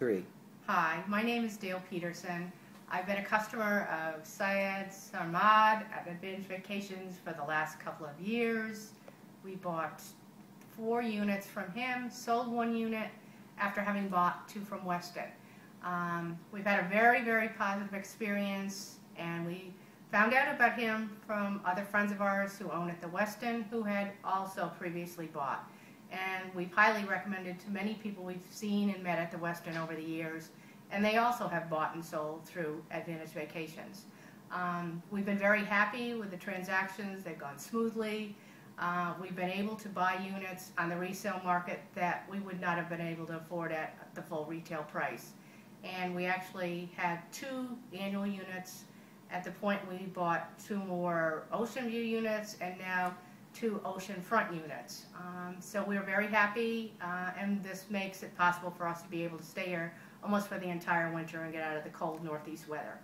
three. Hi, my name is Dale Peterson. I've been a customer of Syed Sarmad at Advantage Vacations for the last couple of years. We bought four units from him, sold one unit after having bought two from Westin. Um, we've had a very, very positive experience, and we found out about him from other friends of ours who own at the Westin, who had also previously bought. And we've highly recommended to many people we've seen and met at the Westin over the years, and they also have bought and sold through Advantage Vacations. Um, we've been very happy with the transactions, they've gone smoothly. Uh, we've been able to buy units on the resale market that we would not have been able to afford at the full retail price. And we actually had two annual units. At the point, we bought two more Ocean View units and now two ocean front units. Um, so we're very happy, uh, and this makes it possible for us to be able to stay here almost for the entire winter and get out of the cold northeast weather.